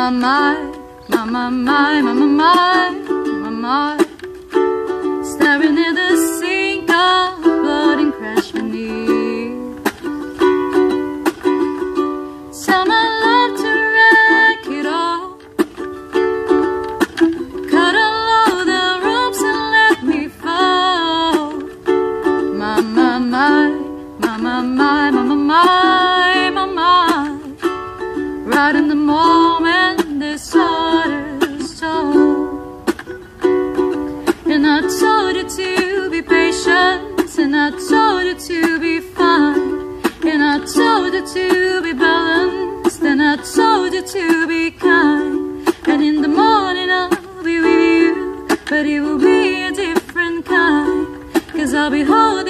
my, my, my, my, my, my. my my. Staring at the sink of blood and crash beneath. Tell my love to wreck it all. Cut all the ropes and let me fall. My, my, my, my, my, my, my, my, my, my. Right in the moment this order's told. And I told you to be patient, and I told you to be fine, and I told you to be balanced, and I told you to be kind. And in the morning I'll be with you, but it will be a different kind. Cause I'll be holding